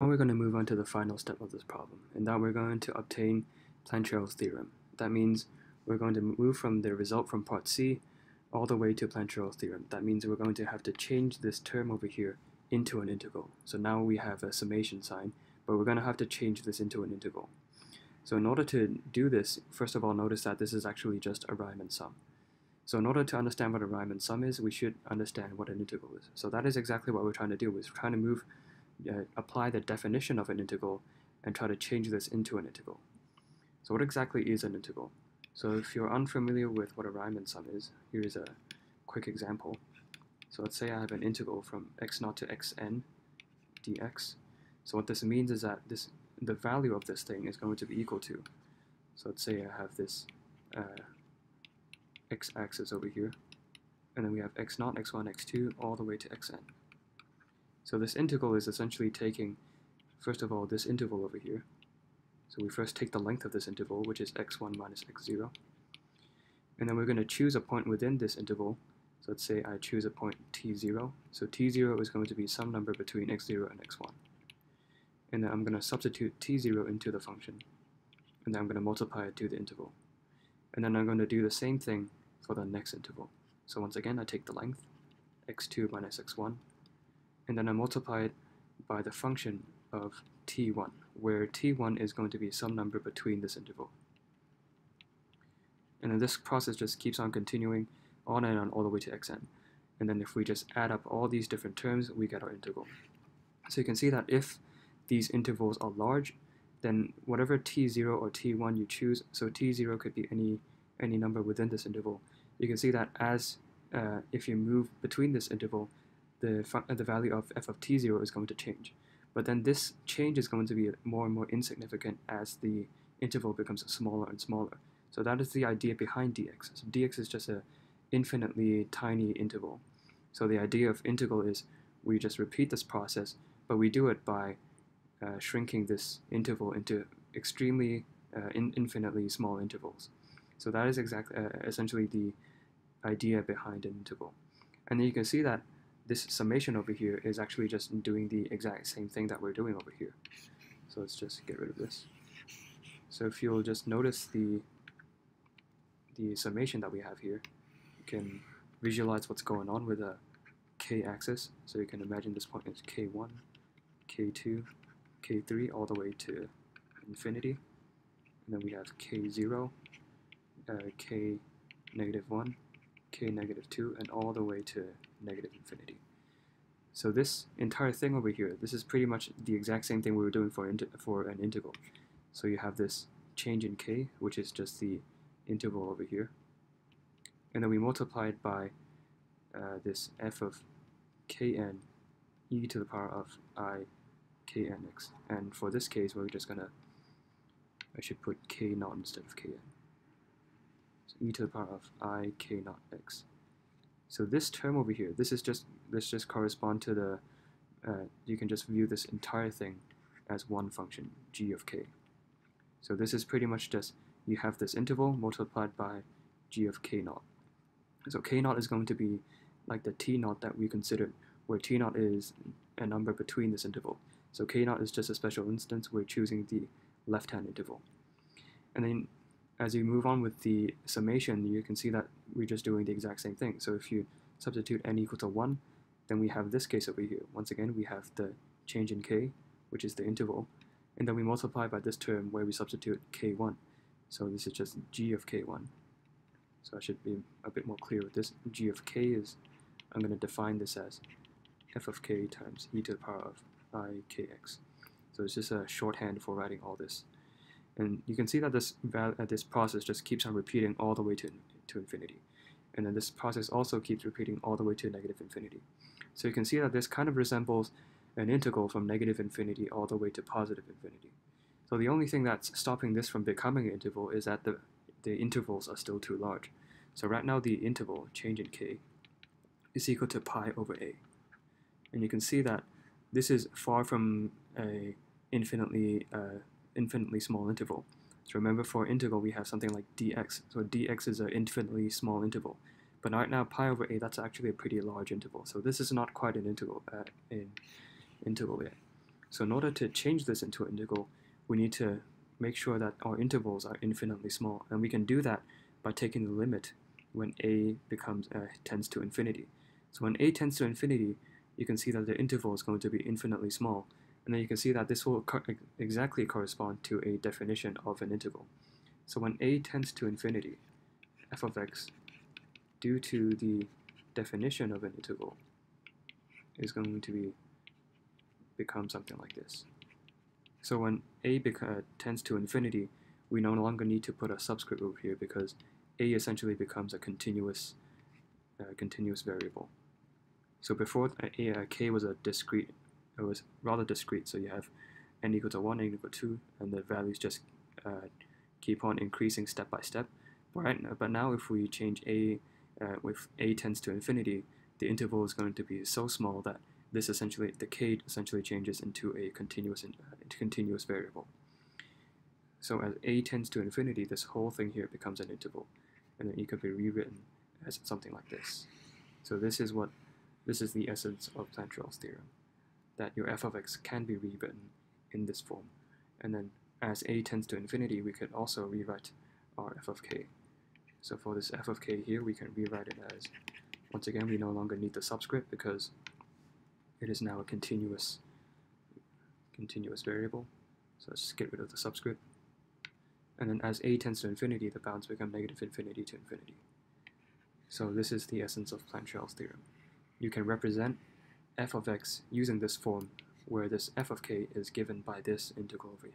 Now we're going to move on to the final step of this problem, and that we're going to obtain Plancherel's theorem. That means we're going to move from the result from part C all the way to Plancherel's theorem. That means we're going to have to change this term over here into an integral. So now we have a summation sign, but we're going to have to change this into an integral. So in order to do this, first of all, notice that this is actually just a Riemann sum. So in order to understand what a Riemann sum is, we should understand what an integral is. So that is exactly what we're trying to do, we're trying to move uh, apply the definition of an integral and try to change this into an integral. So what exactly is an integral? So if you're unfamiliar with what a Riemann sum is, here's a quick example. So let's say I have an integral from x naught to xn dx. So what this means is that this the value of this thing is going to be equal to. So let's say I have this uh, x-axis over here, and then we have x naught, x1, x2, all the way to xn. So this integral is essentially taking, first of all, this interval over here. So we first take the length of this interval, which is x1 minus x0. And then we're going to choose a point within this interval. So let's say I choose a point t0. So t0 is going to be some number between x0 and x1. And then I'm going to substitute t0 into the function. And then I'm going to multiply it to the interval. And then I'm going to do the same thing for the next interval. So once again, I take the length, x2 minus x1, and then I multiply it by the function of t1, where t1 is going to be some number between this interval. And then this process just keeps on continuing on and on all the way to xn. And then if we just add up all these different terms, we get our integral. So you can see that if these intervals are large, then whatever t0 or t1 you choose, so t0 could be any any number within this interval, you can see that as uh, if you move between this interval, the, the value of f of t0 is going to change. But then this change is going to be more and more insignificant as the interval becomes smaller and smaller. So that is the idea behind dx. So dx is just a infinitely tiny interval. So the idea of integral is we just repeat this process, but we do it by uh, shrinking this interval into extremely uh, in infinitely small intervals. So that is exactly uh, essentially the idea behind an interval. And then you can see that this summation over here is actually just doing the exact same thing that we're doing over here. So let's just get rid of this. So if you'll just notice the the summation that we have here, you can visualize what's going on with a k-axis. So you can imagine this point is k1, k2, k3, all the way to infinity. And then we have k0, uh, k negative 1, k negative 2, and all the way to negative infinity. So this entire thing over here, this is pretty much the exact same thing we were doing for, for an integral. So you have this change in k, which is just the interval over here. And then we multiply it by uh, this f of kn e to the power of i knx. And for this case, we're just going to, I should put k naught instead of kn. So e to the power of i k naught x. So this term over here, this is just this just correspond to the uh, you can just view this entire thing as one function, g of k. So this is pretty much just you have this interval multiplied by g of k naught. So k naught is going to be like the t naught that we considered, where t naught is a number between this interval. So k naught is just a special instance, we're choosing the left-hand interval. And then as you move on with the summation, you can see that we're just doing the exact same thing. So if you substitute n equal to 1, then we have this case over here. Once again, we have the change in k, which is the interval, and then we multiply by this term where we substitute k1. So this is just g of k1. So I should be a bit more clear with this. g of k is, I'm going to define this as f of k times e to the power of i kx. So it's just a shorthand for writing all this. And you can see that this, uh, this process just keeps on repeating all the way to, to infinity. And then this process also keeps repeating all the way to negative infinity. So you can see that this kind of resembles an integral from negative infinity all the way to positive infinity. So the only thing that's stopping this from becoming an interval is that the, the intervals are still too large. So right now the interval, change in k, is equal to pi over a. And you can see that this is far from a infinitely uh, infinitely small interval. So remember for integral we have something like dx. So dx is an infinitely small interval. But right now pi over a, that's actually a pretty large interval. So this is not quite an integral, uh, in integral yet. So in order to change this into an integral, we need to make sure that our intervals are infinitely small. And we can do that by taking the limit when a becomes uh, tends to infinity. So when a tends to infinity, you can see that the interval is going to be infinitely small. And then you can see that this will co exactly correspond to a definition of an integral. So when a tends to infinity, f of x, due to the definition of an integral, is going to be become something like this. So when a uh, tends to infinity, we no longer need to put a subscript over here because a essentially becomes a continuous uh, continuous variable. So before a, a, k was a discrete, it was rather discrete. So you have n equal to 1, n equal to 2, and the values just uh, keep on increasing step by step. Right, but now if we change a uh, with a tends to infinity, the interval is going to be so small that this essentially, the k essentially changes into a continuous, uh, continuous variable. So as a tends to infinity, this whole thing here becomes an interval, and then it could be rewritten as something like this. So this is what, this is the essence of Plancherel's theorem, that your f of x can be rewritten in this form. And then as a tends to infinity, we could also rewrite our f of k. So for this f of k here, we can rewrite it as, once again, we no longer need the subscript because it is now a continuous continuous variable. So let's get rid of the subscript. And then as a tends to infinity, the bounds become negative infinity to infinity. So this is the essence of Plancherel's theorem. You can represent f of x using this form where this f of k is given by this integral over here.